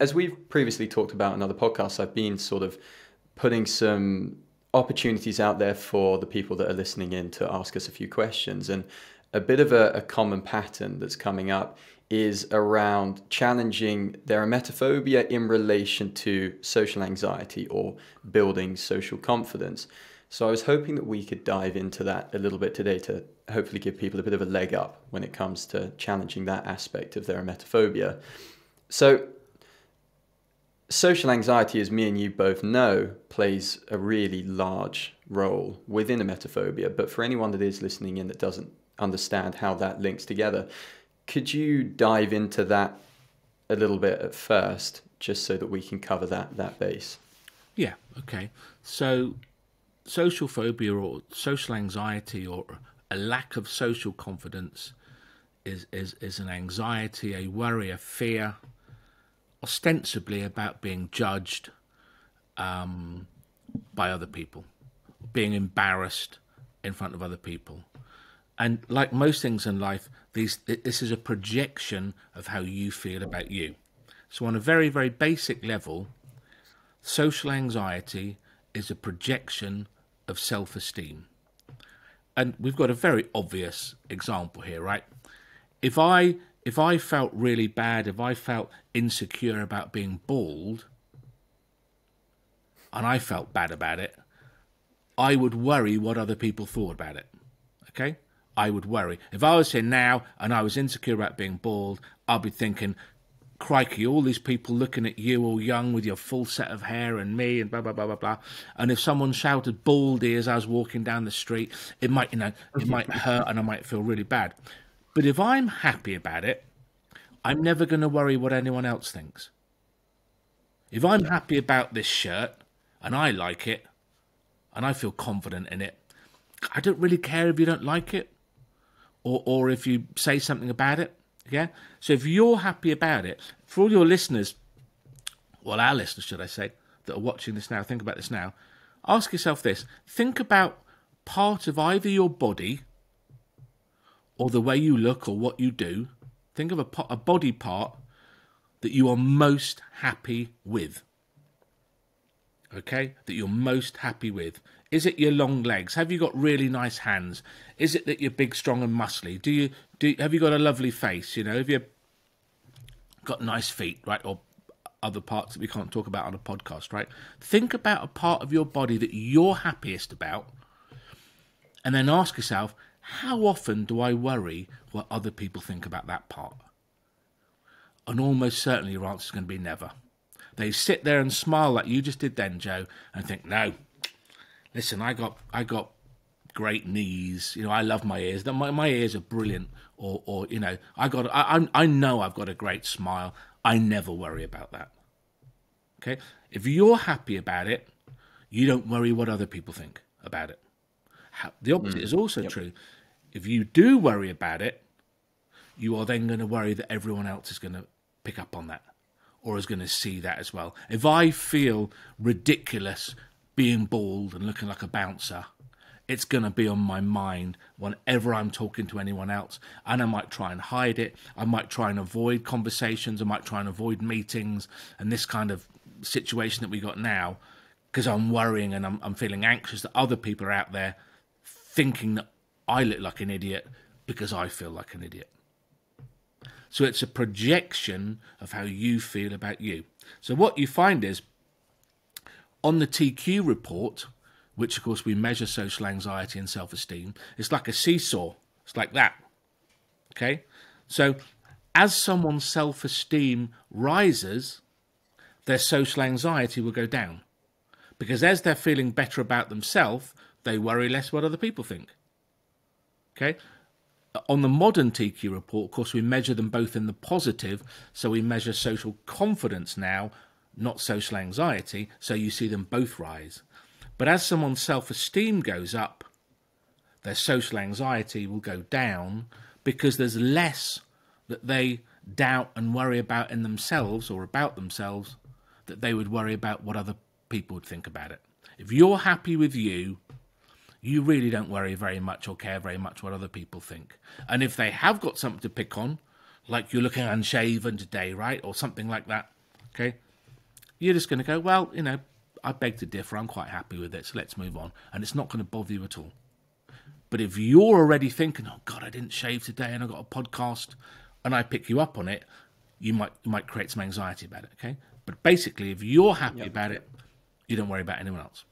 as we've previously talked about in other podcasts, I've been sort of putting some opportunities out there for the people that are listening in to ask us a few questions. And a bit of a, a common pattern that's coming up is around challenging their emetophobia in relation to social anxiety or building social confidence. So I was hoping that we could dive into that a little bit today to hopefully give people a bit of a leg up when it comes to challenging that aspect of their emetophobia. So social anxiety, as me and you both know, plays a really large role within emetophobia. But for anyone that is listening in that doesn't understand how that links together, could you dive into that a little bit at first, just so that we can cover that that base? Yeah. Okay. So, social phobia or social anxiety or a lack of social confidence is is is an anxiety, a worry, a fear ostensibly about being judged um, by other people, being embarrassed in front of other people. And like most things in life, these, this is a projection of how you feel about you. So, on a very, very basic level, social anxiety is a projection of self esteem. And we've got a very obvious example here, right? If I if I felt really bad, if I felt insecure about being bald, and I felt bad about it, I would worry what other people thought about it. Okay? I would worry. If I was here now and I was insecure about being bald, I'd be thinking, crikey, all these people looking at you all young with your full set of hair and me and blah blah blah blah blah. And if someone shouted baldy as I was walking down the street, it might, you know, it might hurt and I might feel really bad. But if I'm happy about it, I'm never going to worry what anyone else thinks. If I'm happy about this shirt and I like it and I feel confident in it, I don't really care if you don't like it or, or if you say something about it. Yeah. So if you're happy about it, for all your listeners, well, our listeners, should I say, that are watching this now, think about this now. Ask yourself this think about part of either your body or the way you look or what you do, think of a, a body part that you are most happy with. Okay, that you're most happy with. Is it your long legs? Have you got really nice hands? Is it that you're big, strong, and muscly? Do you do? Have you got a lovely face? You know, have you got nice feet, right? Or other parts that we can't talk about on a podcast, right? Think about a part of your body that you're happiest about, and then ask yourself, how often do I worry what other people think about that part? And almost certainly your answer is going to be never. They sit there and smile like you just did then, Joe, and think, no, listen, I got, I got great knees. You know, I love my ears. My, my ears are brilliant. Or, or you know, I got, I, I know I've got a great smile. I never worry about that. Okay, if you're happy about it, you don't worry what other people think about it. The opposite mm. is also yep. true. If you do worry about it, you are then going to worry that everyone else is going to pick up on that or is going to see that as well. If I feel ridiculous being bald and looking like a bouncer, it's going to be on my mind whenever I'm talking to anyone else. And I might try and hide it. I might try and avoid conversations. I might try and avoid meetings and this kind of situation that we got now because I'm worrying and I'm, I'm feeling anxious that other people are out there thinking that I look like an idiot because I feel like an idiot. So it's a projection of how you feel about you. So what you find is on the TQ report, which of course we measure social anxiety and self esteem, it's like a seesaw. It's like that. Okay? So as someone's self esteem rises, their social anxiety will go down. Because as they're feeling better about themselves, they worry less what other people think. Okay. On the modern TQ report, of course, we measure them both in the positive. So we measure social confidence now, not social anxiety. So you see them both rise. But as someone's self esteem goes up, their social anxiety will go down because there's less that they doubt and worry about in themselves or about themselves that they would worry about what other people would think about it. If you're happy with you, you really don't worry very much or care very much what other people think. And if they have got something to pick on, like you're looking unshaven today, right, or something like that, Okay, you're just going to go, well, you know, I beg to differ. I'm quite happy with it, so let's move on, and it's not going to bother you at all. But if you're already thinking, oh God, I didn't shave today, and I got a podcast, and I pick you up on it, you might you might create some anxiety about it. Okay, but basically, if you're happy yep. about it, you don't worry about anyone else.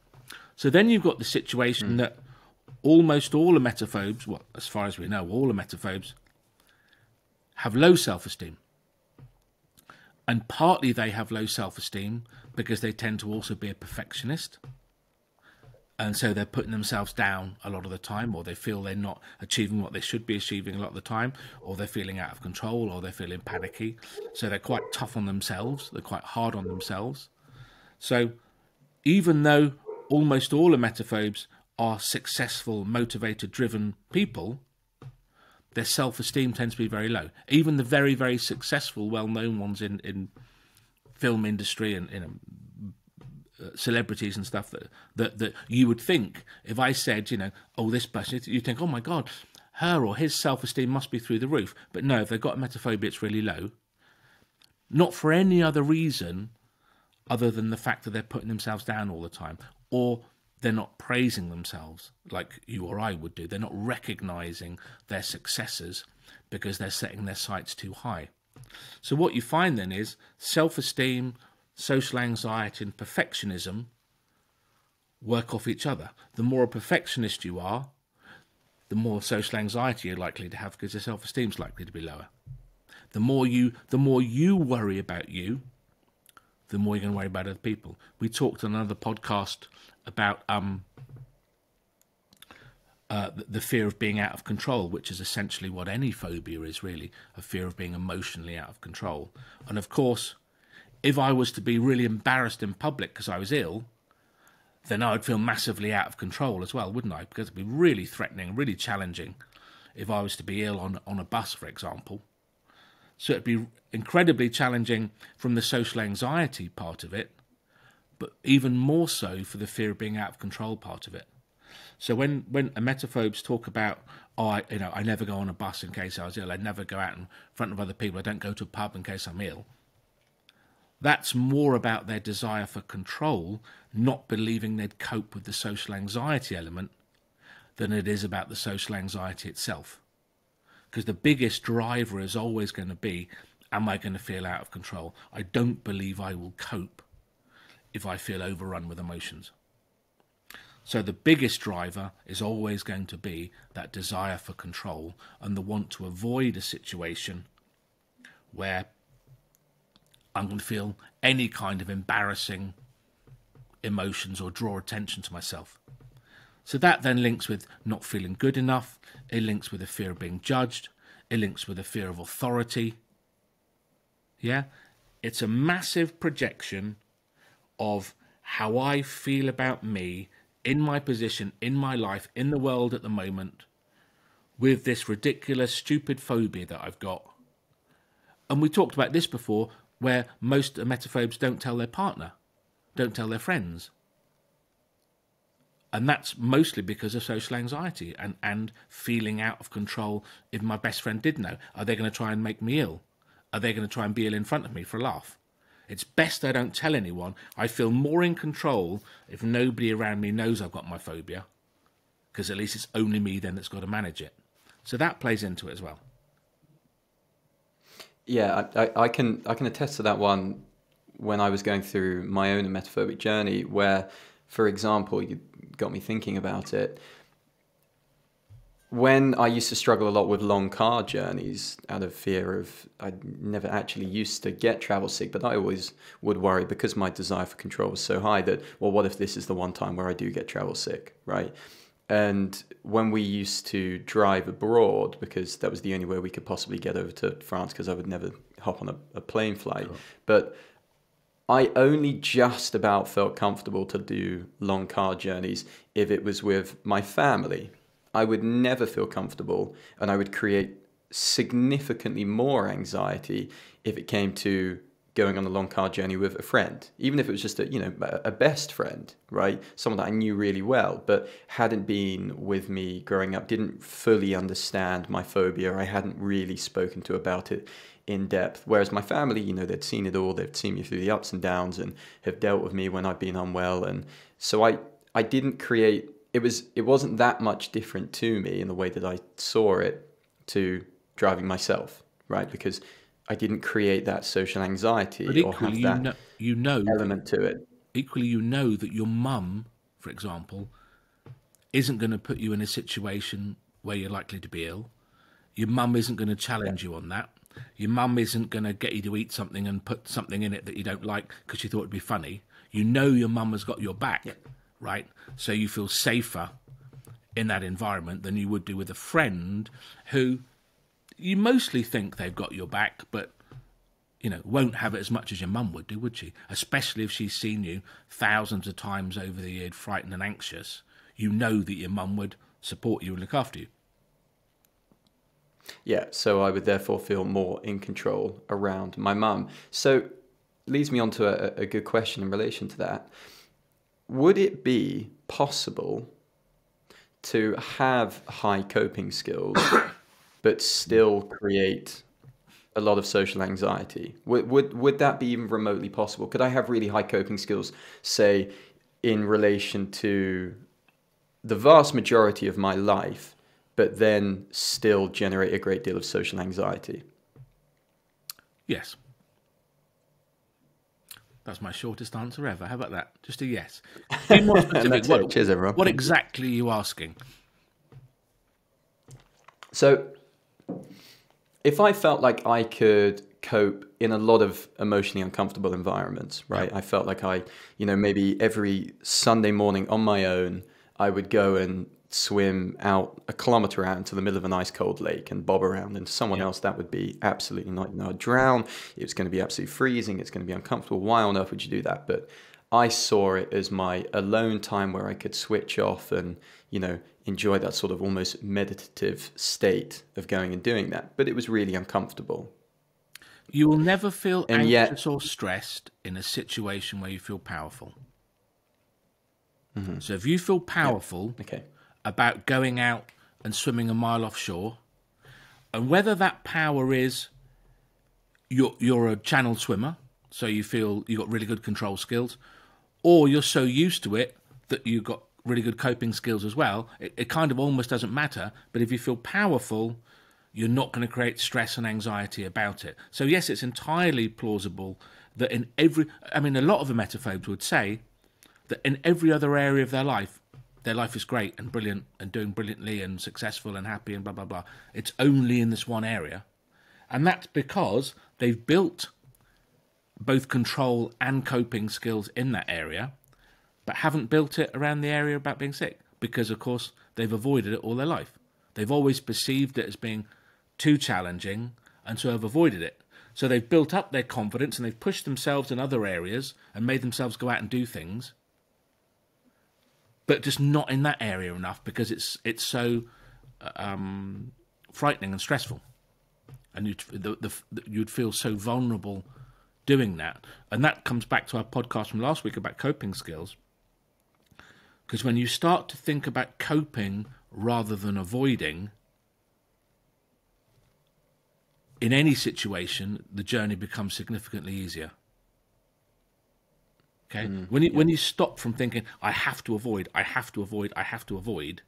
So then you've got the situation mm. that almost all emetophobes, well, as far as we know, all emetophobes have low self esteem. And partly they have low self esteem because they tend to also be a perfectionist. And so they're putting themselves down a lot of the time, or they feel they're not achieving what they should be achieving a lot of the time, or they're feeling out of control, or they're feeling panicky. So they're quite tough on themselves, they're quite hard on themselves. So even though almost all emetophobes are successful, motivated, driven people, their self esteem tends to be very low. Even the very, very successful, well known ones in, in film industry and in uh, celebrities and stuff that, that that you would think if I said, you know, oh, this person, you think, oh my God, her or his self esteem must be through the roof. But no, if they've got emetophobia, it's really low. Not for any other reason other than the fact that they're putting themselves down all the time or they're not praising themselves like you or I would do. They're not recognizing their successes because they're setting their sights too high. So, what you find then is self esteem, social anxiety, and perfectionism work off each other. The more a perfectionist you are, the more social anxiety you're likely to have because your self esteem is likely to be lower. The more you the more you worry about you, the more you're going to worry about other people. We talked on another podcast about um, uh, the fear of being out of control, which is essentially what any phobia is really a fear of being emotionally out of control. And of course, if I was to be really embarrassed in public because I was ill, then I would feel massively out of control as well, wouldn't I? Because it'd be really threatening, really challenging if I was to be ill on, on a bus, for example. So it'd be incredibly challenging from the social anxiety part of it, but even more so for the fear of being out of control part of it. So when when emetophobes talk about, oh, I, you know, I never go on a bus in case I was ill, I never go out in front of other people, I don't go to a pub in case I'm ill. That's more about their desire for control, not believing they'd cope with the social anxiety element, than it is about the social anxiety itself. Because the biggest driver is always going to be, am I going to feel out of control? I don't believe I will cope if I feel overrun with emotions. So the biggest driver is always going to be that desire for control and the want to avoid a situation where I'm going to feel any kind of embarrassing emotions or draw attention to myself. So that then links with not feeling good enough, it links with a fear of being judged, it links with a fear of authority. Yeah? It's a massive projection of how I feel about me in my position, in my life, in the world at the moment, with this ridiculous, stupid phobia that I've got. And we talked about this before, where most emetophobes don't tell their partner, don't tell their friends. And that's mostly because of social anxiety and, and feeling out of control. If my best friend did know, are they going to try and make me ill? Are they going to try and be ill in front of me for a laugh? It's best I don't tell anyone. I feel more in control if nobody around me knows I've got my phobia, because at least it's only me then that's got to manage it. So that plays into it as well. Yeah, I, I can I can attest to that one when I was going through my own emetophobic journey, where, for example, you got me thinking about it when I used to struggle a lot with long car journeys out of fear of, I never actually used to get travel sick, but I always would worry because my desire for control was so high that, well, what if this is the one time where I do get travel sick, right? And when we used to drive abroad, because that was the only way we could possibly get over to France, because I would never hop on a, a plane flight. Sure. But I only just about felt comfortable to do long car journeys if it was with my family I would never feel comfortable and I would create significantly more anxiety if it came to going on a long car journey with a friend, even if it was just a you know a best friend, right? Someone that I knew really well, but hadn't been with me growing up, didn't fully understand my phobia. I hadn't really spoken to about it in depth. Whereas my family, you know, they'd seen it all. They'd seen me through the ups and downs and have dealt with me when I've been unwell. And so I I didn't create. It was it wasn't that much different to me in the way that I saw it to driving myself, right? Because I didn't create that social anxiety or have you that know, you know element to it. Equally, you know that your mum, for example, isn't going to put you in a situation where you're likely to be ill. Your mum isn't going to challenge yeah. you on that. Your mum isn't going to get you to eat something and put something in it that you don't like because you thought it'd be funny. You know your mum has got your back, yeah. right? So you feel safer in that environment than you would do with a friend who you mostly think they've got your back, but you know, won't have it as much as your mum would do, would she? Especially if she's seen you thousands of times over the year, frightened and anxious. You know that your mum would support you and look after you. Yeah, so I would therefore feel more in control around my mum. So leads me on to a, a good question in relation to that. Would it be possible to have high coping skills but still create a lot of social anxiety? Would, would, would that be even remotely possible? Could I have really high coping skills, say, in relation to the vast majority of my life, but then still generate a great deal of social anxiety? Yes. That's my shortest answer ever. How about that? Just a yes. Be more specific. what, Cheers, everyone. What exactly are you asking? So, if I felt like I could cope in a lot of emotionally uncomfortable environments, right? Yeah. I felt like I, you know, maybe every Sunday morning on my own, I would go and swim out a kilometer out into the middle of an ice cold lake and bob around and someone else that would be absolutely not you know I'd drown. It's going to be absolutely freezing it's going to be uncomfortable. Why on earth would you do that? But I saw it as my alone time where I could switch off and you know enjoy that sort of almost meditative state of going and doing that. But it was really uncomfortable. You will never feel and anxious yet, or stressed in a situation where you feel powerful. Mm-hmm. so if you feel powerful yeah. okay about going out and swimming a mile offshore, and whether that power is you're you're a channel swimmer, so you feel you've got really good control skills, or you're so used to it that you've got really good coping skills as well. It, it kind of almost doesn't matter. But if you feel powerful, you're not going to create stress and anxiety about it. So yes, it's entirely plausible that in every, I mean, a lot of emetophobes would say that in every other area of their life, their life is great and brilliant and doing brilliantly and successful and happy and blah blah blah. It's only in this one area, and that's because they've built both control and coping skills in that area, but haven't built it around the area about being sick because, of course, they've avoided it all their life. They've always perceived it as being too challenging and so have avoided it. So they've built up their confidence and they've pushed themselves in other areas and made themselves go out and do things but just not in that area enough because it's it's so um, frightening and stressful, and you'd the, the, you'd feel so vulnerable doing that, and that comes back to our podcast from last week about coping skills. Because when you start to think about coping rather than avoiding, in any situation, the journey becomes significantly easier. Okay, mm, when you yeah. when you stop from thinking I have to avoid, I have to avoid, I have to avoid,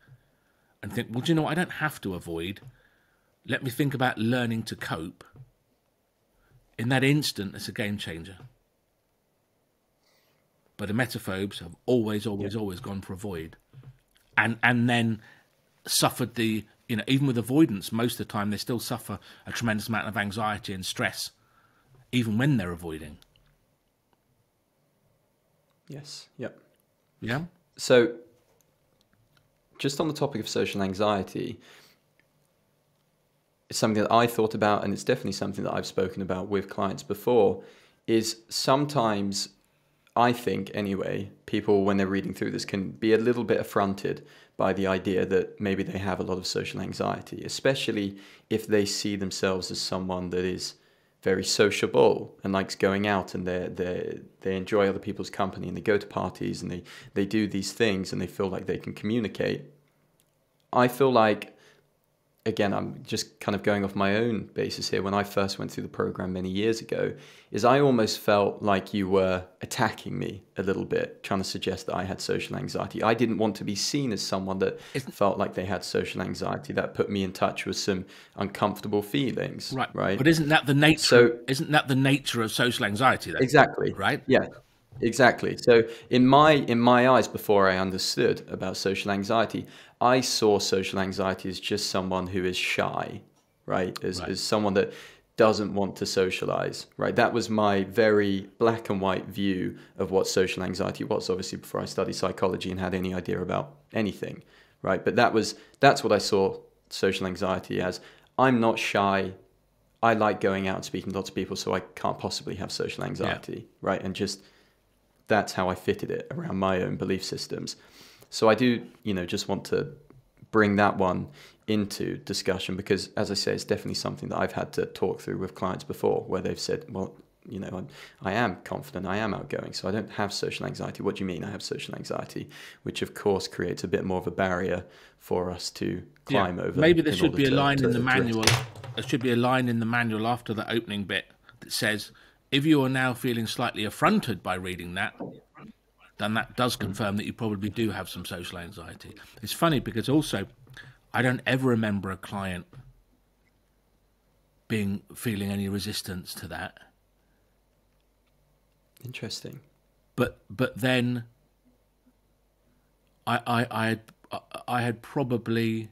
and think, well, do you know what? I don't have to avoid. Let me think about learning to cope. In that instant, it's a game changer. But the emetophobes have always, always, yeah. always gone for avoid, and and then suffered the you know even with avoidance, most of the time they still suffer a tremendous amount of anxiety and stress, even when they're avoiding. Yes. Yep. Yeah. So, just on the topic of social anxiety, it's something that I thought about, and it's definitely something that I've spoken about with clients before. Is sometimes I think, anyway, people, when they're reading through this, can be a little bit affronted by the idea that maybe they have a lot of social anxiety, especially if they see themselves as someone that is very sociable and likes going out and they they they enjoy other people's company and they go to parties and they they do these things and they feel like they can communicate. I feel like again, I'm just kind of going off my own basis here. When I first went through the program many years ago, is I almost felt like you were attacking me a little bit, trying to suggest that I had social anxiety. I didn't want to be seen as someone that isn't, felt like they had social anxiety. That put me in touch with some uncomfortable feelings. Right. Right. But isn't that the nature? So, isn't that the nature of social anxiety? Though? Exactly. Right. Yeah. Exactly. So in my in my eyes, before I understood about social anxiety, I saw social anxiety as just someone who is shy, right? As, right. as someone that doesn't want to socialize, right? That was my very black and white view of what social anxiety was, obviously, before I studied psychology and had any idea about anything, right? But that was that's what I saw social anxiety as. I'm not shy. I like going out and speaking to lots of people, so I can't possibly have social anxiety, yeah. right? And just that's how I fitted it around my own belief systems. So I do, you know, just want to bring that one into discussion because, as I say, it's definitely something that I've had to talk through with clients before, where they've said, "Well, you know, I'm, I am confident, I am outgoing, so I don't have social anxiety." What do you mean I have social anxiety? Which, of course, creates a bit more of a barrier for us to climb yeah. over. Maybe there should be a line to, in the manual. There should be a line in the manual after the opening bit that says, "If you are now feeling slightly affronted by reading that." then that does confirm that you probably do have some social anxiety. It's funny because also, I don't ever remember a client being feeling any resistance to that. Interesting. But but then I I I had, I had probably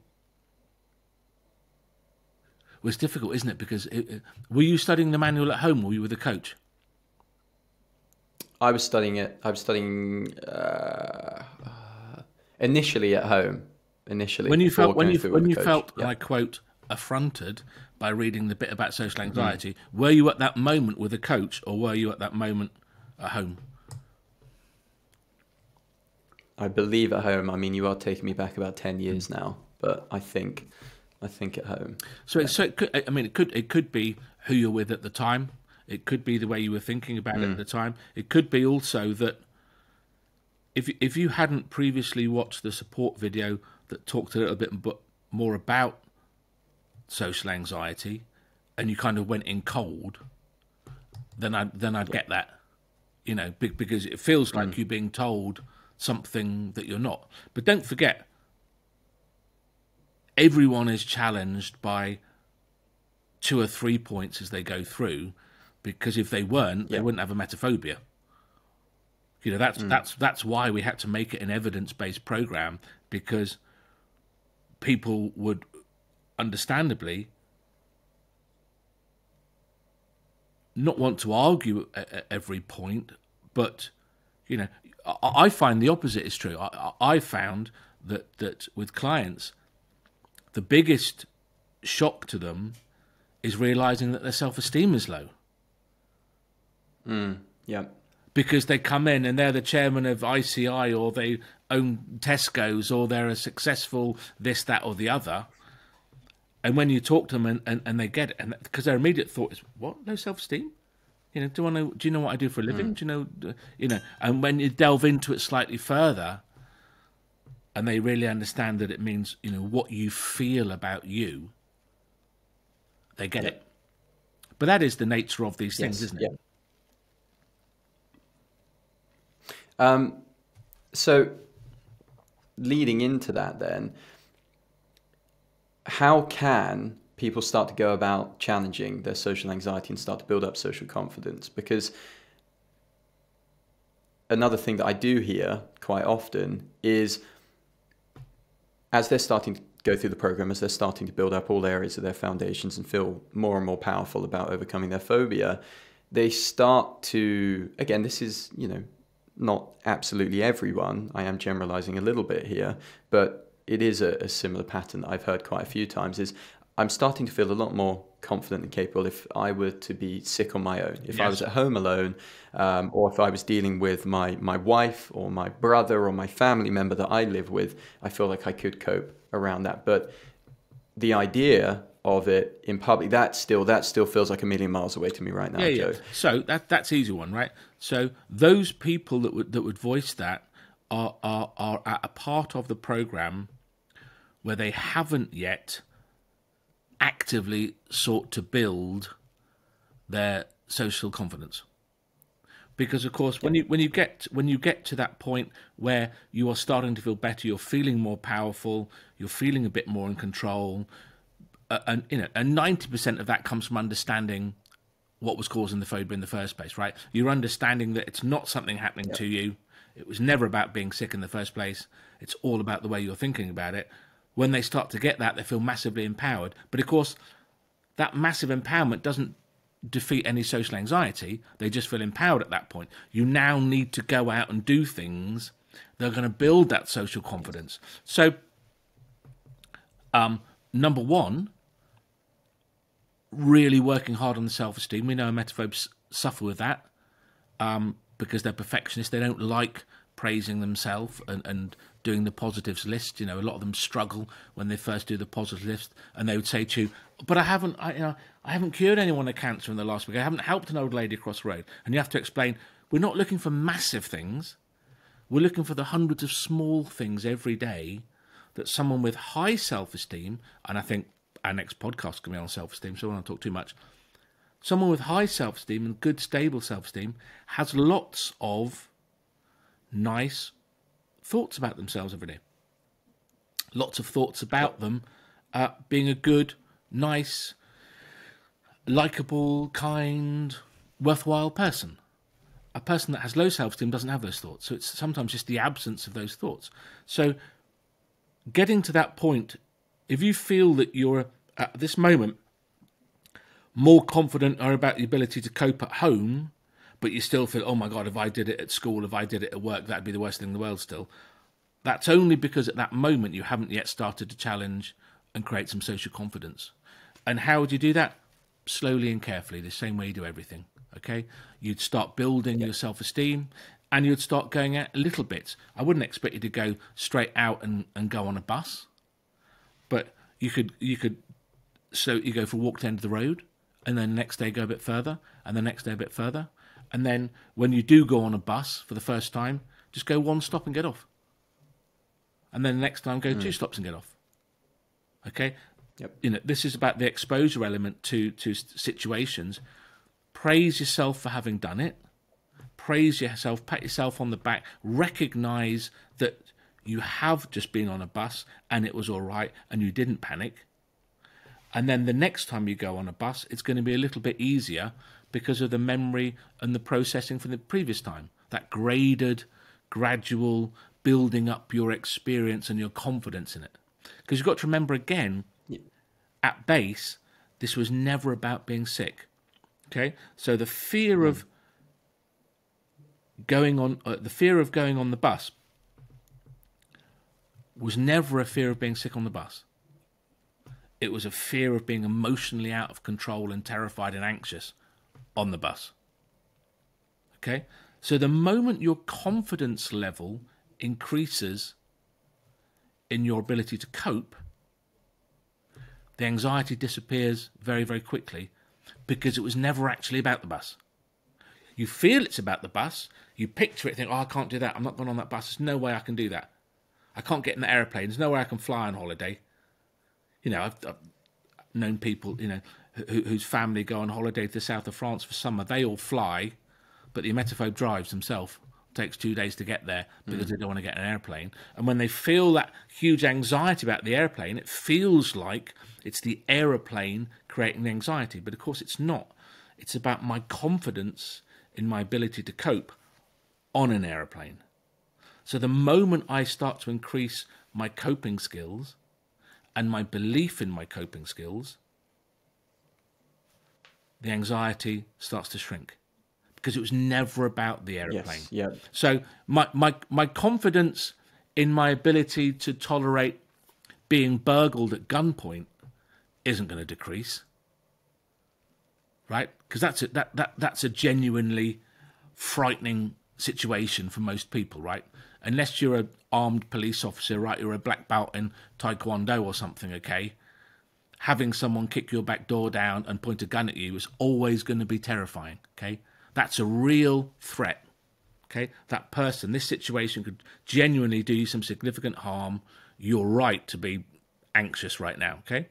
was difficult, isn't it? Because it, were you studying the manual at home, or were you with a coach? I was studying it. I was studying uh, initially at home. Initially, when you felt when you when you coach. felt, yeah. I quote, affronted by reading the bit about social anxiety. Mm. Were you at that moment with a coach, or were you at that moment at home? I believe at home. I mean, you are taking me back about ten years now, but I think, I think at home. So, so it could, I mean, it could it could be who you're with at the time. It could be the way you were thinking about mm. it at hmm. the time. It could be also that if if you hadn't previously watched the support video that talked a little bit more about social anxiety, and you kind of went in cold, then I then I'd get that, you know, because it feels like mm. you're being told something that you're not. But don't forget, everyone is challenged by two or three points as they go through because if they weren't, they wouldn't have emetophobia. You know, that's mm. that's that's why we had to make it an evidence-based program because people would understandably not want to argue at, every point, but you know, I, find the opposite is true. I, I found that that with clients, the biggest shock to them is realizing that their self-esteem is low. Mm, yeah. Because they come in and they're the chairman of ICI or they own Tesco's or they're a successful this, that, or the other. And when you talk to them and, and, and they get it, and because their immediate thought is, what? No self esteem? You know, do I know? Do you know what I do for a living? Mm. Do you know? You know, and when you delve into it slightly further, and they really understand that it means you know what you feel about you, they get it. But that is the nature of these things, yes. isn't it? Yeah. Um, so, leading into that, then, how can people start to go about challenging their social anxiety and start to build up social confidence? Because another thing that I do hear quite often is as they're starting to go through the program, as they're starting to build up all areas of their foundations and feel more and more powerful about overcoming their phobia, they start to, again, this is, you know, not absolutely everyone. I am generalizing a little bit here, but it is a, a, similar pattern that I've heard quite a few times. Is I'm starting to feel a lot more confident and capable if I were to be sick on my own. If yes. I was at home alone, um, or if I was dealing with my my wife or my brother or my family member that I live with, I feel like I could cope around that. But the idea of it in public. That still that still feels like a million miles away to me right now, yeah, Joe. yeah. So that that's easy one, right? So those people that would that would voice that are are are at a part of the program where they haven't yet actively sought to build their social confidence. Because of course when you when you get when you get to that point where you are starting to feel better you're feeling more powerful you're feeling a bit more in control uh, and you know and 90% of that comes from understanding what was causing the phobia in the first place right? You're understanding that it's not something happening yep. to you. It was never about being sick in the first place. It's all about the way you're thinking about it when they start to get that they feel massively empowered but of course that massive empowerment doesn't defeat any social anxiety. They just feel empowered at that point. You now need to go out and do things that are going to build that social confidence. So, um, number one, really working hard on the self esteem. We know emetophobes suffer with that um, because they're perfectionists. They don't like praising themselves and, and doing the positives list. You know, a lot of them struggle when they first do the positives list, and they would say to you, "But I haven't, I, you know, I haven't cured anyone of cancer in the last week. I haven't helped an old lady across the road." And you have to explain, we're not looking for massive things. We're looking for the hundreds of small things every day that someone with high self-esteem, and I think our next podcast can be on self-esteem, so I don't talk too much. Someone with high self-esteem and good, stable self-esteem has lots of nice thoughts about themselves every day. Lots of thoughts about them uh, being a good, nice, likable, kind, worthwhile person. A person that has low self esteem doesn't have those thoughts. So it's sometimes just the absence of those thoughts. So getting to that point, if you feel that you're at this moment more confident or about the ability to cope at home but you still feel, oh my God, if I did it at school, if I did it at work, that'd be the worst thing in the world still. That's only because at that moment you haven't yet started to challenge and create some social confidence. And how would you do that? Slowly and carefully, the same way you do everything. Okay? You'd start building your self esteem and you'd start going out little bits. I wouldn't expect you to go straight out and, and go on a bus, but you could you could so you go for a walk to the end of the road, and then the next day go a bit further, and the next day a bit further, and then when you do go on a bus for the first time, just go one stop and get off. And then the next time go mm. two stops and get off. Okay? Yep. You know, this is about the exposure element to to situations. Praise yourself for having done it. Praise yourself, pat yourself on the back, recognize that you have just been on a bus and it was all right and you didn't panic. And then the next time you go on a bus, it's going to be a little bit easier because of the memory and the processing from the previous time. That graded, gradual building up your experience and your confidence in it. Because you've got to remember again, yeah. at base, this was never about being sick. Okay, so the fear mm. of going on, uh, the fear of going on the bus was never a fear of being sick on the bus. It was a fear of being emotionally out of control and terrified and anxious on the bus. Okay? So the moment your confidence level increases in your ability to cope, the anxiety disappears very, very quickly because it was never actually about the bus. You feel it's about the bus, you picture it, think, oh, I can't do that, I'm not going on that bus, there's no way I can do that. I can't get in the aeroplane, there's no way I can fly on holiday. You know, I've, I've known people, you know, who, whose family go on holiday to the south of France for summer. They all fly, but the emetophobe drives himself. takes two days to get there because mm. they don't want to get an airplane. And when they feel that huge anxiety about the airplane, it feels like it's the aeroplane creating the anxiety. But of course, it's not. It's about my confidence in my ability to cope on an aeroplane. So the moment I start to increase my coping skills and my belief in my coping skills, the anxiety starts to shrink because it was never about the aeroplane. Yes, yeah. So my, my my confidence in my ability to tolerate being burgled at gunpoint isn't going to decrease. Right? Because that's a, that, that that's a genuinely frightening situation for most people, right? Unless you're an armed police officer, right? You're a black belt in taekwondo or something, okay? Having someone kick your back door down and point a gun at you is always going to be terrifying. Okay, that's a real threat. Okay, that person, this situation could genuinely do you some significant harm. You're right to be anxious right now. Okay,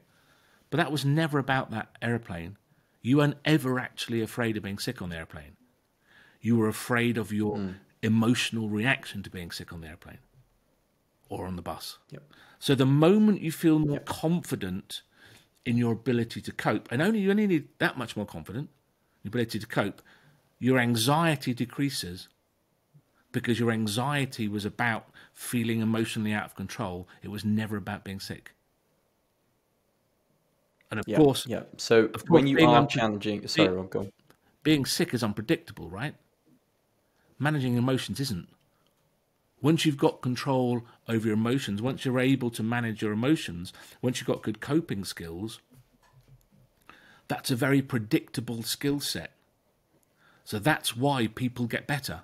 but that was never about that airplane. You weren't ever actually afraid of being sick on the airplane. You were afraid of your mm. emotional reaction to being sick on the airplane or on the bus. Yep. So the moment you feel more yep. confident in your ability to cope, and only you only need that much more confident, your ability to cope, your anxiety decreases because your anxiety was about feeling emotionally out of control. It was never about being sick. And of yeah, course, yeah. So course, when you are challenging, sorry, being, go. Being sick is unpredictable, right? Managing emotions isn't. Once you've got control over your emotions, once you're able to manage your emotions, once you've got good coping skills, that's a very predictable skill set. So that's why people get better.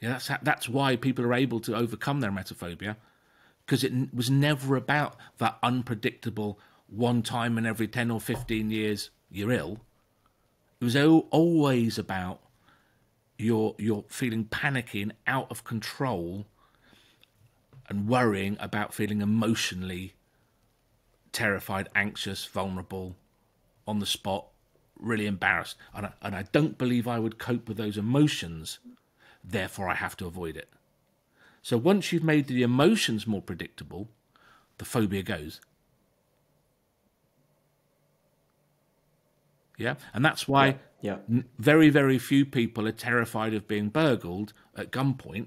Yeah, that's that's why people are able to overcome their emetophobia, because it was never about that unpredictable one time in every ten or fifteen years you're ill. It was always about you're you're feeling panicky and out of control and worrying about feeling emotionally terrified, anxious, vulnerable, on the spot, really embarrassed. And I, and I don't believe I would cope with those emotions, therefore I have to avoid it. So once you've made the emotions more predictable, the phobia goes. Yeah, and that's why yeah, yeah. very, very few people are terrified of being burgled at gunpoint,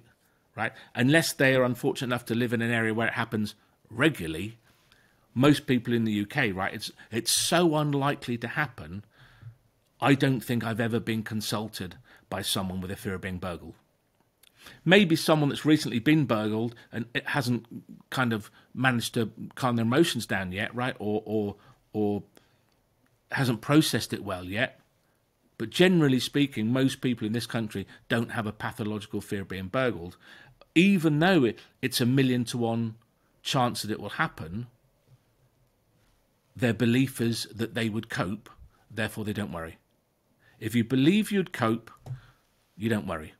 right? Unless they are unfortunate enough to live in an area where it happens regularly. Most people in the UK, right? It's it's so unlikely to happen. I don't think I've ever been consulted by someone with a fear of being burgled. Maybe someone that's recently been burgled and it hasn't kind of managed to calm their emotions down yet, right? Or or or hasn't processed it well yet. But generally speaking, most people in this country don't have a pathological fear of being burgled. Even though it, it's a million to one chance that it will happen, their belief is that they would cope, therefore they don't worry. If you believe you'd cope, you don't worry.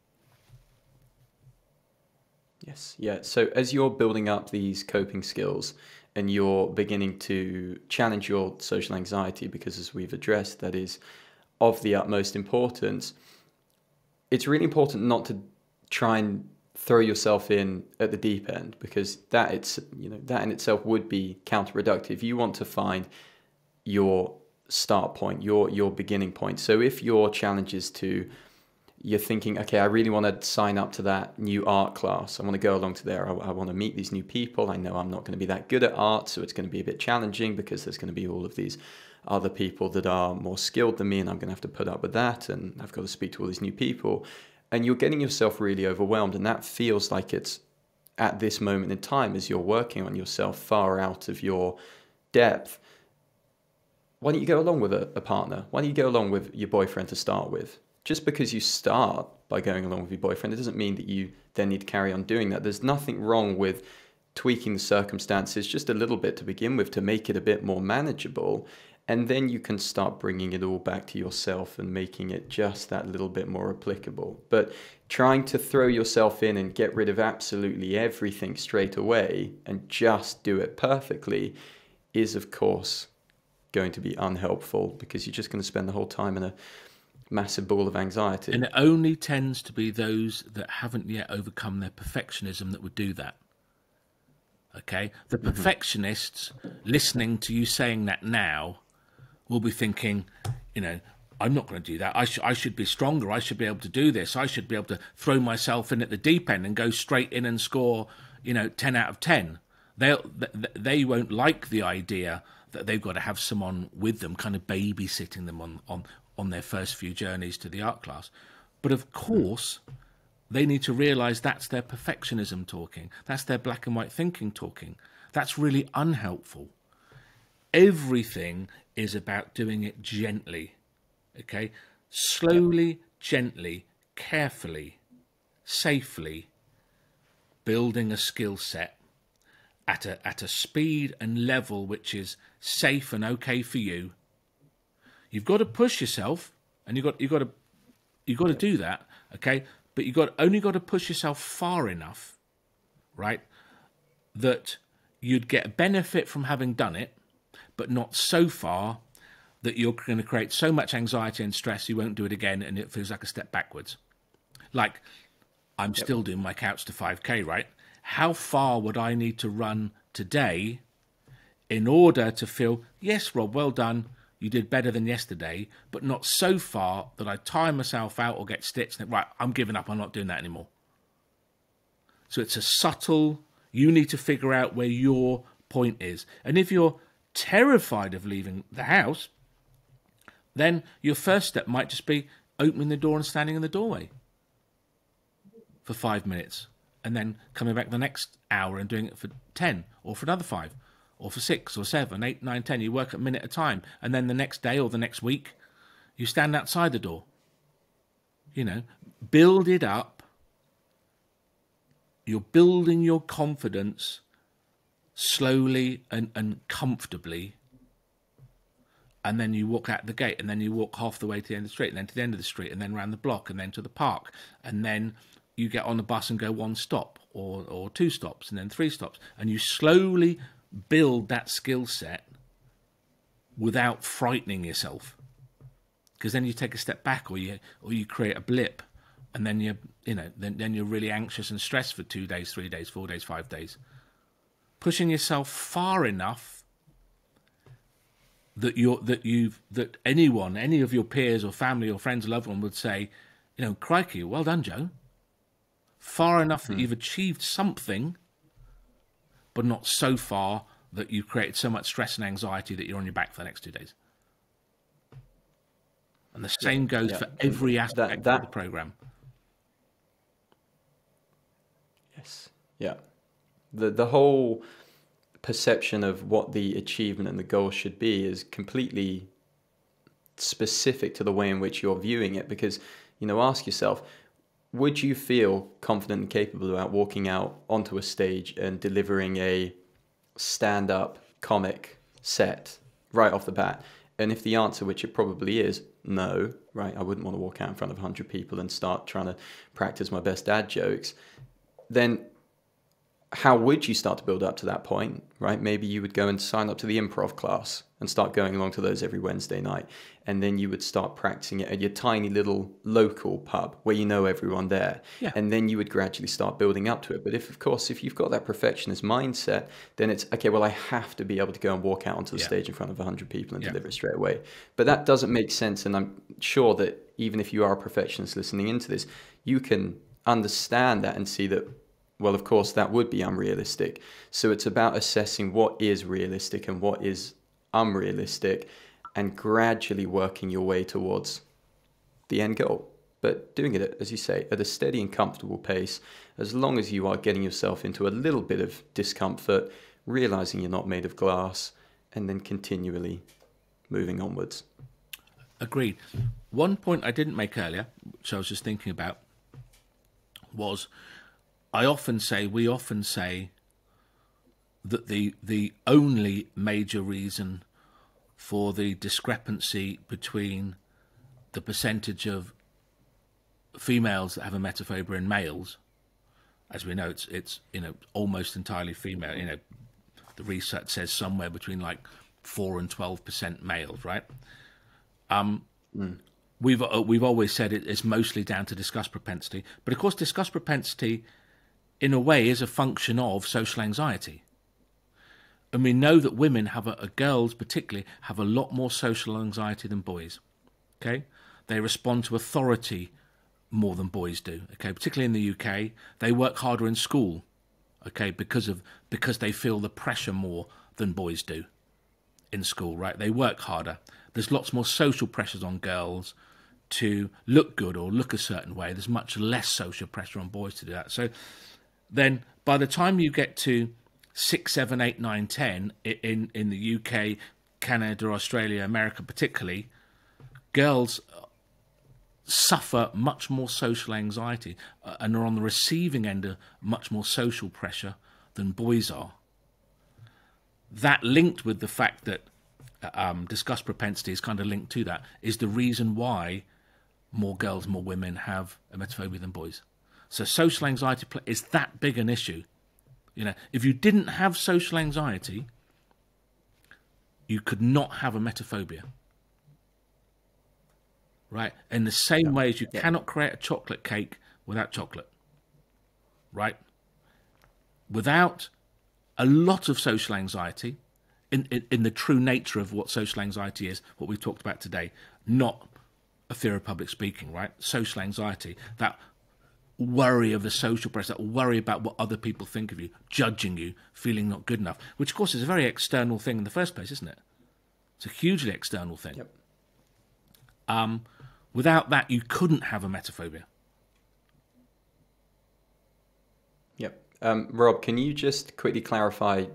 Yes, yeah. So as you're building up these coping skills, and you're beginning to challenge your social anxiety because, as we've addressed, that is of the utmost importance. It's really important not to try and throw yourself in at the deep end because that it's you know that in itself would be counterproductive. You want to find your start point, your your beginning point. So if your challenge is to you're thinking, okay, I really want to sign up to that new art class. I want to go along to there. I, I, want to meet these new people. I know I'm not going to be that good at art, so it's going to be a bit challenging because there's going to be all of these other people that are more skilled than me, and I'm going to have to put up with that. And I've got to speak to all these new people. And you're getting yourself really overwhelmed, and that feels like it's at this moment in time as you're working on yourself far out of your depth. Why don't you go along with a, a partner? Why don't you go along with your boyfriend to start with? just because you start by going along with your boyfriend, it doesn't mean that you then need to carry on doing that. There's nothing wrong with tweaking the circumstances just a little bit to begin with to make it a bit more manageable. And then you can start bringing it all back to yourself and making it just that little bit more applicable. But trying to throw yourself in and get rid of absolutely everything straight away and just do it perfectly is, of course, going to be unhelpful because you're just going to spend the whole time in a massive ball of anxiety. And it only tends to be those that haven't yet overcome their perfectionism that would do that. Okay? The mm-hmm. perfectionists listening to you saying that now will be thinking, you know, I'm not going to do that. I, sh- I should be stronger. I should be able to do this. I should be able to throw myself in at the deep end and go straight in and score, you know, 10 out of 10. They'll, they won't like the idea that they've got to have someone with them, kind of babysitting them on, on, on their first few journeys to the art class. But of course, they need to realize that's their perfectionism talking, that's their black and white thinking talking. That's really unhelpful. Everything is about doing it gently, okay? Slowly, gently, carefully, safely, building a skill set at a at a speed and level which is safe and okay for you. You've got to push yourself, and you've got you've got to you've got to do that, okay? But you've got only got to push yourself far enough, right? That you'd get benefit from having done it, but not so far that you're going to create so much anxiety and stress you won't do it again, and it feels like a step backwards. Like I'm yep. still doing my couch to 5k, right? How far would I need to run today in order to feel, yes, Rob, well done, you did better than yesterday, but not so far that I tire myself out or get stitched and right, I'm giving up, I'm not doing that anymore. So it's a subtle, you need to figure out where your point is. And if you're terrified of leaving the house, then your first step might just be opening the door and standing in the doorway for five minutes and then coming back the next hour and doing it for 10 or for another five or for six or seven, eight, nine, ten. You work a minute at a time. And then the next day or the next week, you stand outside the door. You know, build it up. You're building your confidence slowly and, and comfortably. And then you walk out the gate, and then you walk half the way to the end of the street, and then to the end of the street, and then around the block, and then to the park, and then you get on the bus and go one stop or, or two stops and then three stops and you slowly build that skill set without frightening yourself because then you take a step back or you or you create a blip and then you you know then, then you're really anxious and stressed for two days three days four days five days pushing yourself far enough that you that you've that anyone any of your peers or family or friends or loved one would say you know crikey well done joe far enough that hmm. you've achieved something, but not so far that you've created so much stress and anxiety that you're on your back for the next two days. And the same goes yeah. for every aspect that, that, of the program. Yes. Yeah. The the whole perception of what the achievement and the goal should be is completely specific to the way in which you're viewing it because you know ask yourself would you feel confident and capable about walking out onto a stage and delivering a stand up comic set right off the bat? And if the answer, which it probably is, no, right, I wouldn't want to walk out in front of 100 people and start trying to practice my best dad jokes, then how would you start to build up to that point, right? Maybe you would go and sign up to the improv class and start going along to those every Wednesday night. And then you would start practicing it at your tiny little local pub where you know everyone there. Yeah. And then you would gradually start building up to it. But if, of course, if you've got that perfectionist mindset, then it's okay, well, I have to be able to go and walk out onto the yeah. stage in front of 100 people and yeah. deliver it straight away. But that doesn't make sense. And I'm sure that even if you are a perfectionist listening into this, you can understand that and see that well, of course, that would be unrealistic. So it's about assessing what is realistic and what is unrealistic and gradually working your way towards the end goal. But doing it, as you say, at a steady and comfortable pace, as long as you are getting yourself into a little bit of discomfort, realizing you're not made of glass, and then continually moving onwards. Agreed. One point I didn't make earlier, which I was just thinking about, was I often say, we often say that the the only major reason for the discrepancy between the percentage of females that have a emetophobia and males, as we know, it's it's you know almost entirely female. You know, the research says somewhere between like four and twelve percent males, right? Um, mm. We've uh, we've always said it is mostly down to disgust propensity, but of course, disgust propensity in a way, is a function of social anxiety. And we know that women have, a, girls particularly, have a lot more social anxiety than boys. Okay? They respond to authority more than boys do. Okay? Particularly in the UK, they work harder in school. Okay? Because of because they feel the pressure more than boys do in school, right? They work harder. There's lots more social pressures on girls to look good or look a certain way. There's much less social pressure on boys to do that. So then by the time you get to six, seven, eight, nine, ten in in the UK, Canada, Australia, America, particularly, girls suffer much more social anxiety uh, and are on the receiving end of much more social pressure than boys are. that linked with the fact that uh, um, disgust propensity is kind of linked to that is the reason why more girls, more women have emetophobia than boys. So social anxiety is that big an issue. You know, if you didn't have social anxiety, you could not have a emetophobia. Right? In the same yeah. way as you yeah. cannot create a chocolate cake without chocolate. Right? Without a lot of social anxiety, in, in, in the true nature of what social anxiety is, what we've talked about today, not a fear of public speaking, right? Social anxiety, that worry of the social press, that worry about what other people think of you, judging you, feeling not good enough, which of course is a very external thing in the first place, isn't it? It's a hugely external thing. Yep. Um, without that, you couldn't have emetophobia. Yep. Um, Rob, can you just quickly clarify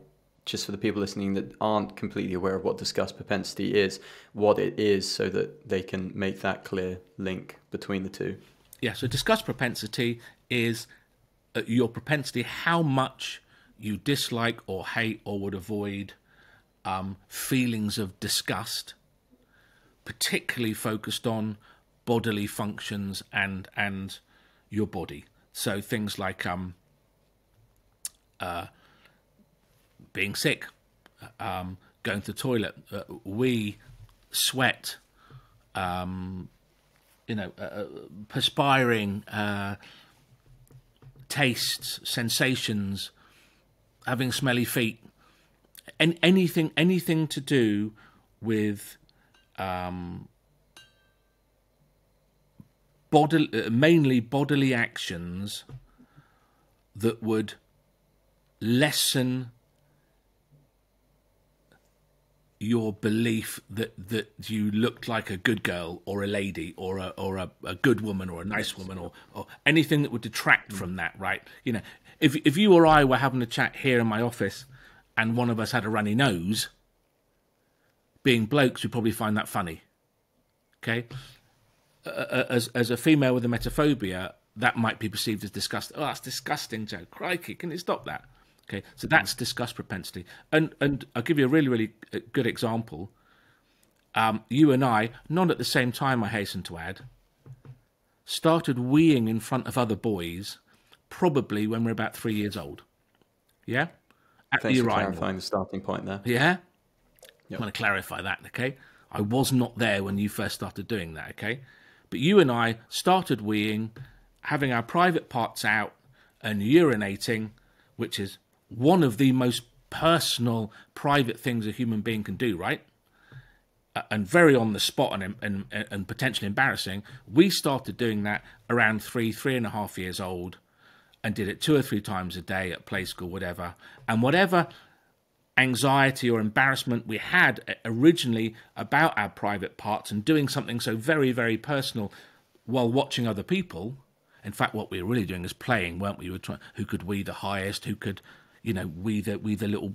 just for the people listening that aren't completely aware of what disgust propensity is, what it is, so that they can make that clear link between the two. Yeah, so disgust propensity is uh, your propensity, how much you dislike or hate or would avoid um, feelings of disgust, particularly focused on bodily functions and and your body. So things like um, uh, being sick, um, going to the toilet, uh, we sweat, um, you know, uh, uh, perspiring, uh, tastes, sensations, having smelly feet, and anything, anything to do with um, bodily, uh, mainly bodily actions that would lessen your belief that that you looked like a good girl or a lady or a or a, a good woman or a nice woman or, or anything that would detract from that, right? You know, if if you or I were having a chat here in my office and one of us had a runny nose, being blokes would probably find that funny. Okay, uh, as as a female with a emetophobia that might be perceived as disgusting. Oh, that's disgusting, Joe. Crikey, can you stop that? Okay, so that's disgust propensity. And and I'll give you a really really uh, good example. Um, you and I, not at the same time, I hasten to add, started weeing in front of other boys, probably when we are about three years old. Yeah, at Thanks the for clarifying the starting point there. Yeah, yep. I want to clarify that. Okay, I was not there when you first started doing that. Okay, but you and I started weeing, having our private parts out, and urinating, which is one of the most personal, private things a human being can do, right? And very on the spot and, and, and potentially embarrassing. We started doing that around three, three and a half years old and did it two or three times a day at play school, whatever. And whatever anxiety or embarrassment we had uh, originally about our private parts and doing something so very, very personal while watching other people. In fact, what we were really doing is playing, weren't we? we were trying, who could we the highest, who could you know, we the we the little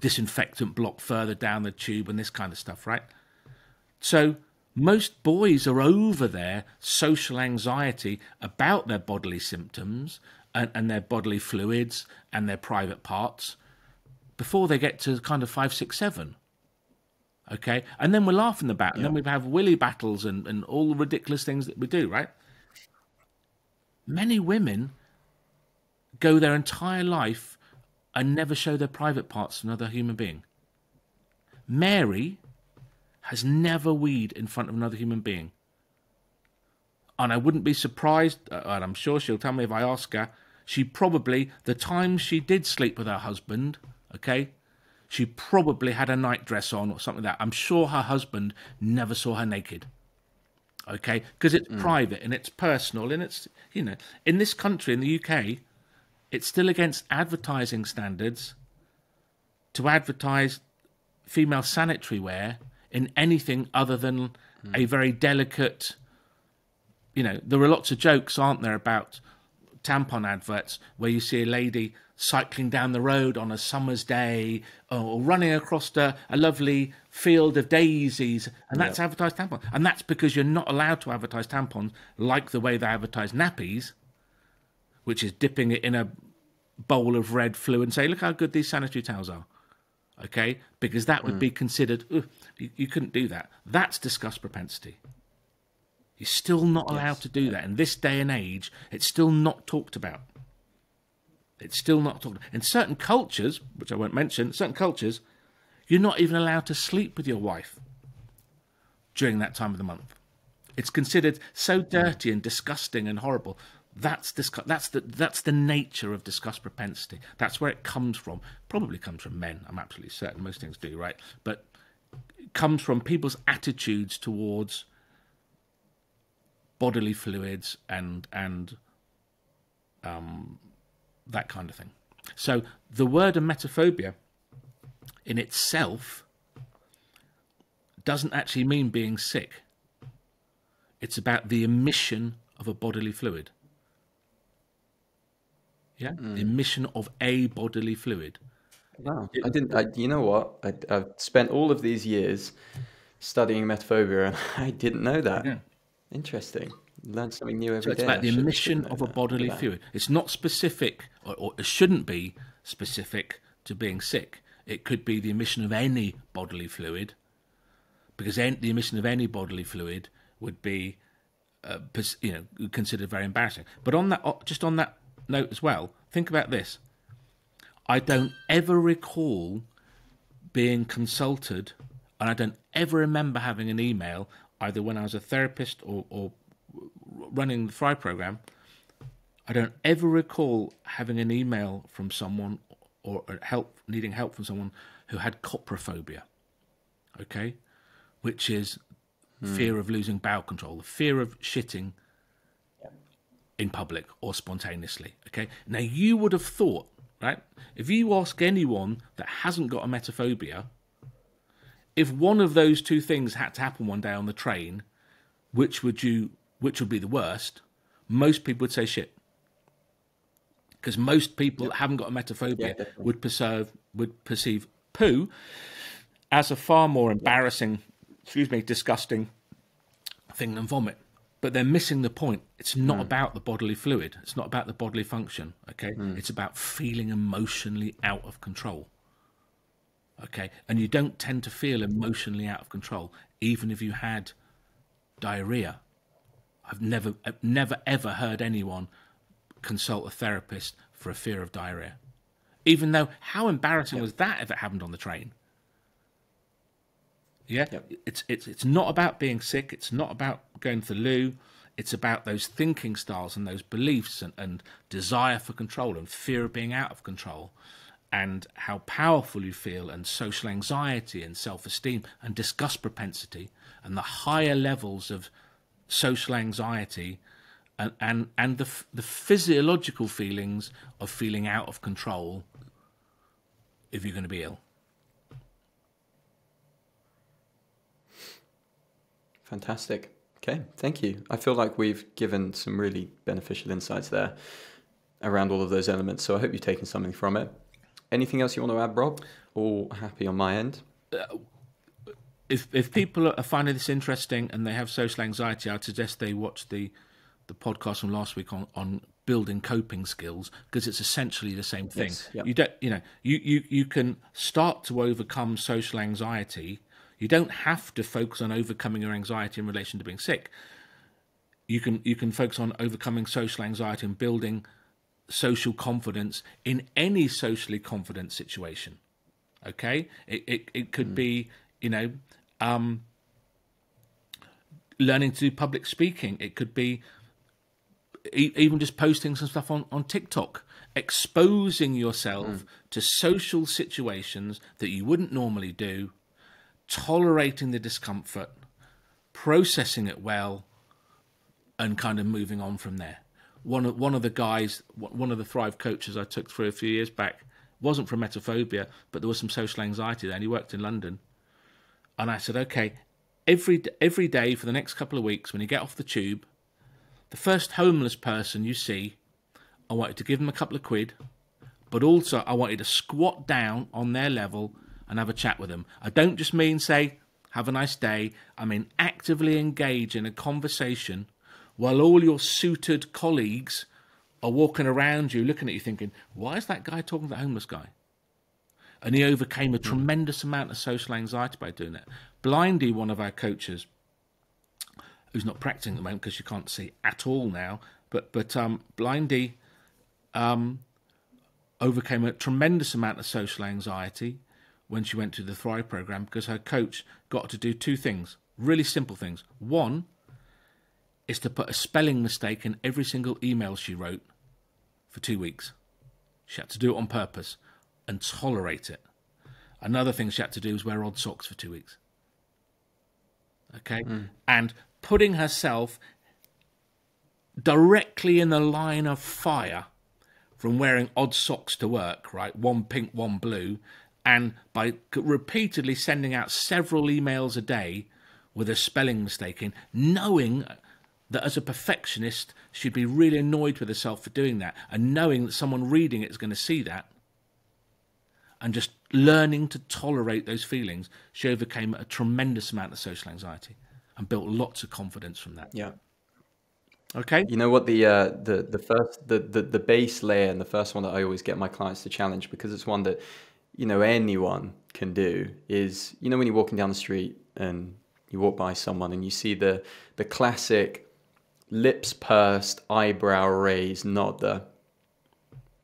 disinfectant block further down the tube and this kind of stuff, right? So most boys are over their social anxiety about their bodily symptoms and, and their bodily fluids and their private parts before they get to kind of five, six, seven. Okay, and then we're laughing about, and then we have willy battles and, and all the ridiculous things that we do, right? Many women go their entire life and never show their private parts to another human being. Mary has never weed in front of another human being. And I wouldn't be surprised, uh, and I'm sure she'll tell me if I ask her, she probably, the time she did sleep with her husband, okay, she probably had a nightdress on or something like that. I'm sure her husband never saw her naked. Okay, because it's mm. private and it's personal and it's, you know, in this country, in the UK, it's still against advertising standards to advertise female sanitary wear in anything other than mm. a very delicate. You know, there are lots of jokes, aren't there, about tampon adverts where you see a lady cycling down the road on a summer's day or running across a, a lovely field of daisies, and that's yep. advertised tampon. And that's because you're not allowed to advertise tampons like the way they advertise nappies, which is dipping it in a bowl of red fluid and say, look how good these sanitary towels are. okay? Because that would be hmm. considered, you, you couldn't do that. That's disgust propensity. You're still not allowed to do that. In this day and age, it's still not talked about. It's still not talked about. In certain cultures, which I won't mention, certain cultures, you're not even allowed to sleep with your wife during that time of the month. It's considered so hmm. dirty and disgusting and horrible. That's that's the that's the nature of disgust propensity. That's where it comes from. Probably comes from men. I'm absolutely certain. Most things do, right? But comes from people's attitudes towards bodily fluids and and um, that kind of thing. So the word emetophobia in itself doesn't actually mean being sick. It's about the emission of a bodily fluid. Yeah, the emission of a bodily fluid. Wow. I didn't. I, you know what? I, I've spent all of these years studying emetophobia, and I didn't know that. Yeah. Interesting. Learn something new every So it's day. about I the emission of a bodily Wow. fluid. It's not specific, or, or it shouldn't be specific to being sick. It could be the emission of any bodily fluid, because en- the emission of any bodily fluid would be, uh, you know, considered very embarrassing. But on that, just on that note as well, think about this. I don't ever recall being consulted, and I don't ever remember having an email either when I was a therapist or, or running the Thrive program. I don't ever recall having an email from someone or or help needing help from someone who had coprophobia. Okay, which is hmm. fear of losing bowel control, the fear of shitting in public or spontaneously. Okay, now you would have thought, right? If you ask anyone that hasn't got a emetophobia, if one of those two things had to happen one day on the train, which would you, which would be the worst? Most people would say shit, because most people that haven't got a emetophobia definitely. would perceive would perceive poo as a far more embarrassing, excuse me, disgusting thing than vomit. But they're missing the point. It's not hmm. about the bodily fluid. It's not about the bodily function. Okay, hmm. it's about feeling emotionally out of control. Okay, and you don't tend to feel emotionally out of control, even if you had diarrhea. I've never, I've never ever heard anyone consult a therapist for a fear of diarrhea. Even though, how embarrassing was that if it happened on the train? Yeah, Yep. it's it's it's not about being sick. It's not about going to the loo. It's about those thinking styles and those beliefs and, and desire for control and fear of being out of control, and how powerful you feel and social anxiety and self esteem and disgust propensity and the higher levels of social anxiety and and, and the the physiological feelings of feeling out of control if you're going to be ill. Fantastic. Okay, thank you. I feel like we've given some really beneficial insights there around all of those elements. So I hope you've taken something from it. Anything else you want to add, Rob? All happy on my end? Uh, if if people are finding this interesting and they have social anxiety, I'd suggest they watch the the podcast from last week on on building coping skills because it's essentially the same thing. Yes, yep. You don't, you know, you you you can start to overcome social anxiety. You don't have to focus on overcoming your anxiety in relation to being sick. You can you can focus on overcoming social anxiety and building social confidence in any socially confident situation okay? It it, it could be you know um learning to do public speaking. It could be e- even just posting some stuff on on TikTok. Exposing yourself to social situations that you wouldn't normally do tolerating the discomfort processing it well and kind of moving on from there. One of one of the guys one of the thrive coaches i took through a few years back wasn't from emetophobia but there was some social anxiety there and he worked in london. And i said okay every every day for the next couple of weeks when you get off the tube the first homeless person you see i want you to give them a couple of quid but also i want you to squat down on their level and have a chat with them. I don't just mean say have a nice day. I mean actively engage in a conversation while all your suited colleagues are walking around you looking at you thinking why is that guy talking to the homeless guy? And he overcame a tremendous amount of social anxiety by doing it. Blindy, one of our coaches, who's not practicing at the moment because she can't see at all now, but but um, Blindy um, overcame a tremendous amount of social anxiety when she went to the Thrive program because her coach got to do two things, really simple things. One is to put a spelling mistake in every single email she wrote for two weeks. She had to do it on purpose and tolerate it. Another thing she had to do was wear odd socks for two weeks. Okay? Mm. And putting herself directly in the line of fire from wearing odd socks to work, right? One pink, one blue, and by repeatedly sending out several emails a day with a spelling mistake in, knowing that as a perfectionist, she'd be really annoyed with herself for doing that, and knowing that someone reading it is going to see that, and just learning to tolerate those feelings, she overcame a tremendous amount of social anxiety and built lots of confidence from that. Yeah. Okay. You know what the uh, the the first the, the the base layer and the first one that I always get my clients to challenge because it's one that you know anyone can do is you know when you're walking down the street and you walk by someone and you see the the classic lips pursed eyebrow raised nod the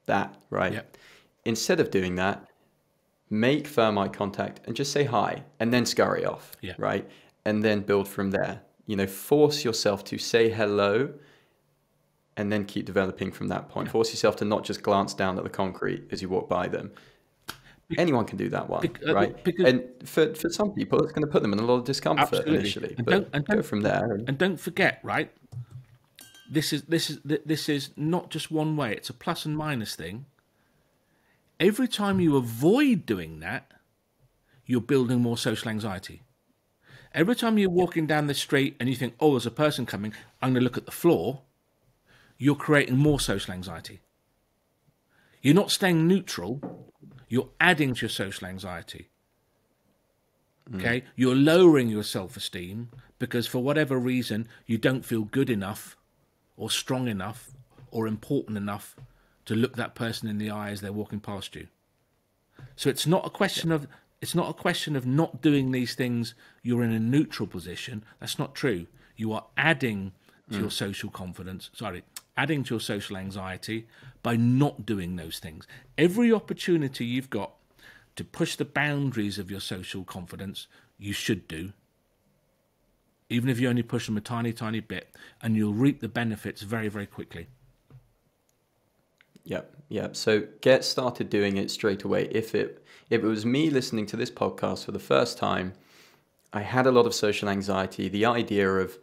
that right yep. instead of doing that make firm eye contact and just say hi and then scurry off yeah. right and then build from there you know, force yourself to say hello and then keep developing from that point. Yeah. Force yourself to not just glance down at the concrete as you walk by them. Anyone can do that one, uh, right? Because and for, for some people, it's going to put them in a lot of discomfort absolutely. initially. And but don't, and don't, go from there. And, and don't forget, right? This is this is this is not just one way. It's a plus and minus thing. Every time you avoid doing that, you're building more social anxiety. Every time you're walking down the street and you think, oh, there's a person coming, I'm going to look at the floor, you're creating more social anxiety. You're not staying neutral, you're adding to your social anxiety. Okay? Mm. You're lowering your self esteem because for whatever reason you don't feel good enough or strong enough or important enough to look that person in the eye as they're walking past you. So it's not a question of it's not a question of not doing these things, you're in a neutral position. That's not true. You are adding to mm. your social confidence, sorry, adding to your social anxiety by not doing those things. Every opportunity you've got to push the boundaries of your social confidence, you should do. Even if you only push them a tiny, tiny bit, and you'll reap the benefits very, very quickly. Yep, yep. So get started doing it straight away. If it if it was me listening to this podcast for the first time, I had a lot of social anxiety. The idea of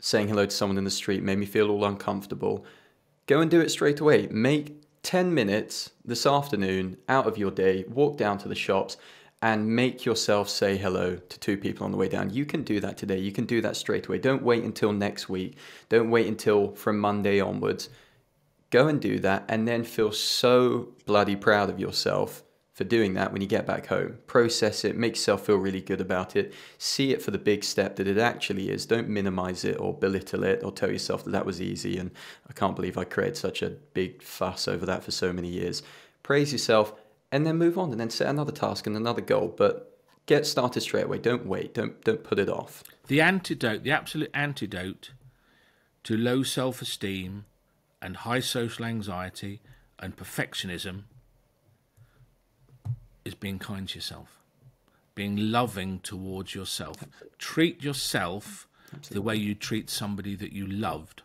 saying hello to someone in the street made me feel all uncomfortable. Go and do it straight away. Make 10 minutes this afternoon out of your day, walk down to the shops and make yourself say hello to two people on the way down. You can do that today. You can do that straight away. Don't wait until next week. Don't wait until from Monday onwards Go and do that and then feel so bloody proud of yourself for doing that when you get back home. Process it, make yourself feel really good about it. See it for the big step that it actually is. Don't minimize it or belittle it or tell yourself that that was easy and I can't believe I created such a big fuss over that for so many years. Praise yourself and then move on and then set another task and another goal. But get started straight away. Don't wait. Don't don't put it off. The antidote, the absolute antidote to low self-esteem and high social anxiety and perfectionism is being kind to yourself, being loving towards yourself. Treat yourself Absolutely. the way you treat somebody that you loved,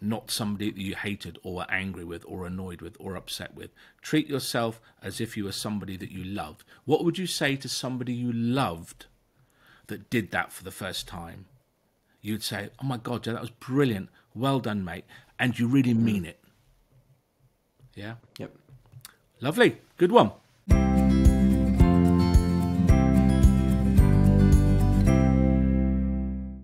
not somebody that you hated or were angry with or annoyed with or upset with. Treat yourself as if you were somebody that you loved. What would you say to somebody you loved that did that for the first time? You'd say, Oh my God, Joe, that was brilliant. Well done, mate and you really mean it. Yeah? Yep. Lovely. Good one.